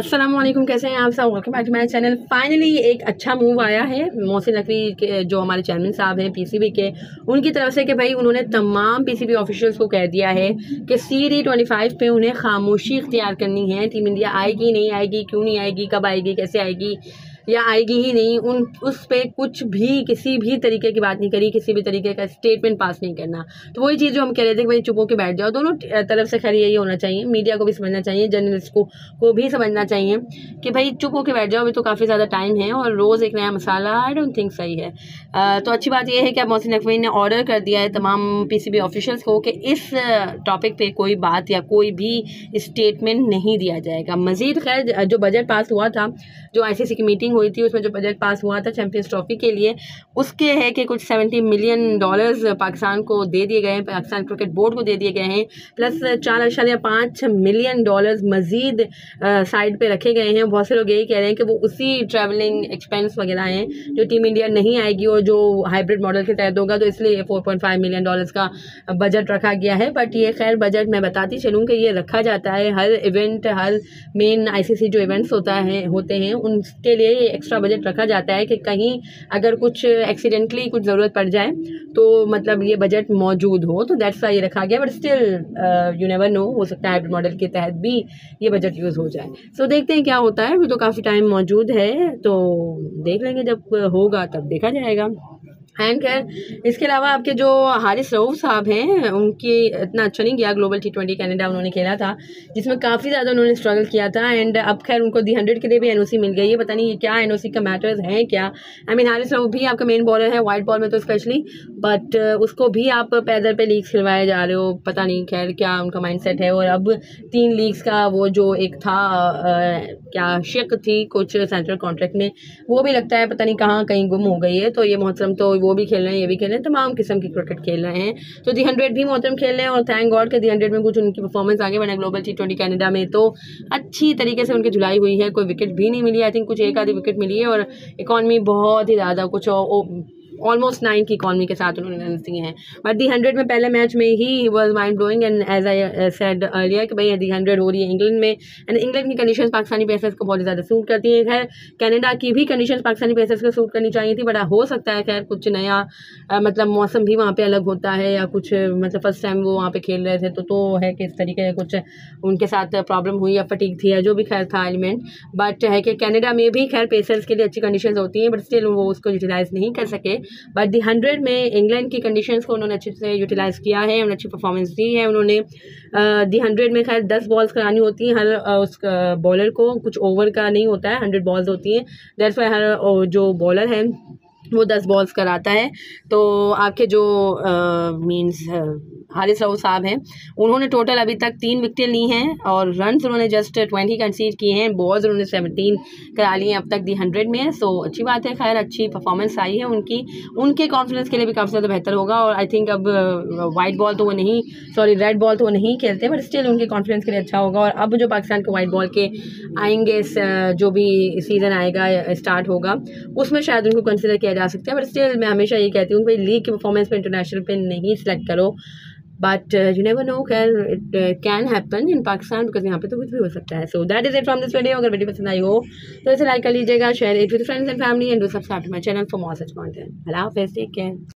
अस्सलाम वालेकुम कैसे हैं आप सब? Welcome back to my channel finally एक अच्छा मूव आया है. मोहसिन नकवी के, जो हमारे चेयरमैन साहब हैं पीसीबी के, उनकी तरफ़ से कि भाई उन्होंने तमाम पीसीबी ऑफिशियल्स को कह दिया है कि सी डी ट्वेंटी फाइव पे उन्हें खामोशी इख्तियार करनी है. टीम इंडिया आएगी, नहीं आएगी, क्यों नहीं आएगी, कब आएगी, कैसे आएगी? या आएगी ही नहीं, उन, उस पर कुछ भी, किसी भी तरीके की बात नहीं करी, किसी भी तरीके का स्टेटमेंट पास नहीं करना। तो वही चीज़ जो हम कह रहे थे कि भाई चुप के बैठ जाओ, दोनों तरफ़ से खैर यही होना चाहिए मीडिया को भी समझना चाहिए जर्नलिस्ट को को भी समझना चाहिए कि भाई चुप होकर बैठ जाओ, अभी तो काफ़ी ज़्यादा टाइम है और रोज़ एक नया मसाला आई डोंट थिंक सही है। तो अच्छी बात यह है कि अब मोहसिन नकवी ने ऑर्डर कर दिया है तमाम पी ऑफिशल्स को कि इस टॉपिक पे कोई बात या कोई भी स्टेटमेंट नहीं दिया जाएगा। मज़ीद खैर, जो बजट पास हुआ था, जो आईसीसी की मीटिंग हुई थी, उसमें जो बजट पास हुआ था चैम्पियंस ट्रॉफी के लिए, उसके है कि कुछ सेवेंटी मिलियन डॉलर्स पाकिस्तान को दे दिए गए हैं, पाकिस्तान क्रिकेट बोर्ड को दे दिए गए हैं प्लस चार अशालिया पाँच मिलियन डॉलर्स मज़ीद साइड पे रखे गए हैं। बहुत से लोग यही कह रहे हैं कि वो उसी ट्रैवलिंग एक्सपेंस वगैरह हैं, जो टीम इंडिया नहीं आएगी और जो हाइब्रिड मॉडल के तहत होगा तो इसलिए four point five million dollars का बजट रखा गया है। बट ये खैर बजट मैं बताती चलूँ कि ये रखा जाता है, हर इवेंट हर मेन आईसीसी जो इवेंट्स होता है, होते हैं, उनके लिए एक्स्ट्रा बजट रखा जाता है कि कहीं अगर कुछ एक्सीडेंटली कुछ ज़रूरत पड़ जाए तो मतलब ये बजट मौजूद हो तो दैट्स वाई ये रखा गया but still you never know हो सकता है हाइब्रिड मॉडल के तहत भी ये बजट यूज़ हो जाए। सो so, देखते हैं क्या होता है अभी तो काफ़ी टाइम मौजूद है तो देख लेंगे जब होगा तब देखा जाएगा। एंड खैर इसके अलावा आपके जो हारिस रऊफ साहब हैं उनकी इतना अच्छा नहीं गया ग्लोबल टी ट्वेंटी कैनेडा उन्होंने खेला था जिसमें काफ़ी ज़्यादा उन्होंने स्ट्रगल किया था एंड अब खैर उनको दी हंड्रेड के लिए भी एनओसी मिल गई है पता नहीं ये क्या एनओसी का मैटर्स हैं क्या? आई मीन हारिस रऊफ भी आपका मेन बॉलर है वाइट बॉल में तो स्पेशली बट उसको भी आप पैदल पर लीग्स खिलवाए जा रहे हो पता नहीं खैर क्या उनका माइंड है और अब तीन लीग्स का वो जो एक था आ, क्या शिक थी कुछ सेंट्रल कॉन्ट्रैक्ट में वो भी लगता है पता नहीं कहाँ कहीं गुम हो गई है तो ये मोहतरम तो वो भी खेल रहे हैं, ये भी खेल रहे हैं, तमाम किस्म की क्रिकेट खेल रहे हैं। तो दी हंड्रेड भी मोहतरम खेल रहे हैं और थैंक गॉड के दी हंड्रेड में कुछ उनकी परफॉर्मेंस आगे बढ़े ग्लोबल टी ट्वेंटी कैनेडा में। तो अच्छी तरीके से उनकी जुलाई हुई है, कोई विकेट भी नहीं मिली आई थिंक कुछ एक आधी विकेट मिली है और इकॉनमी बहुत ही ज़्यादा कुछ ऑलमोस्ट नाइन की इकॉनमी के साथ उन्होंने रन दिए हैं। बट दी हंड्रेड में पहले मैच में ही was mind blowing and as I said earlier कि भाई दी हंड्रेड हो रही है इंग्लैंड में। एंड इंग्लैंड की कंडीशन पाकिस्तानी पेसर्स को बहुत ज़्यादा सूट करती है। खैर कैनेडा की भी कंडीशन पाकिस्तानी पेसर्स को सूट करनी चाहिए थी बट हो सकता है खैर कुछ नया मतलब मौसम भी वहाँ पर अलग होता है या कुछ मतलब फ़र्स्ट टाइम वो वहाँ पर खेल रहे थे तो तो है कि इस तरीके से कुछ उनके साथ प्रॉब्लम हुई या फटीक थी या जो भी खैर था एलिमेंट बट है कि कैनेडा में भी खैर पेसर्स के लिए अच्छी कंडीशन होती हैं बट स्टिल वो उसको यूटिलाइज़ नहीं कर सके। बट दी हंड्रेड में इंग्लैंड की कंडीशंस को उन्होंने अच्छे से यूटिलाइज़ किया है, उन्होंने अच्छी परफॉर्मेंस दी है, उन्होंने दी हंड्रेड में खैर दस बॉल्स करानी होती हैं हर उस बॉलर को, कुछ ओवर का नहीं होता है हंड्रेड बॉल्स होती हैं। दैट्स वाई हर जो बॉलर है वो दस बॉल्स कराता है। तो आपके जो मीन्स हारिस राउ साहब हैं, उन्होंने टोटल अभी तक तीन विकटें ली हैं और रन उन्होंने जस्ट ट्वेंटी कंसीड किए हैं बॉल्स उन्होंने सेवनटीन करा लिए हैं। अब तक दी हंड्रेड में सो अच्छी बात है, खैर, अच्छी परफॉर्मेंस आई है उनकी। उनके कॉन्फिडेंस के लिए भी काफ़ी ज़्यादा बेहतर होगा और आई थिंक अब वाइट बॉल तो वो नहीं सॉरी रेड बॉल तो वो नहीं खेलते बट स्टिल उनके कॉन्फिडेंस के लिए अच्छा होगा। और अब जो पाकिस्तान के वाइट बॉल के आएँगे जो भी सीज़न आएगा स्टार्ट होगा, उसमें शायद उनको कंसिडर किया जा सकते हैं बट स्टिल मैं हमेशा ये कहती हूँ भाई लीग की परफॉर्मेंस पे इंटरनेशनल पे नहीं सिलेक्ट करो। But you never know can it can happen in Pakistan because यहाँ पे तो कुछ भी हो सकता है। So that is it from this video अगर वीडियो पसंद आई हो तो इसे लाइक कर लीजिएगा share it with friends and family and do subscribe my channel for more such content अल्लाह हाफिज़ टेक केयर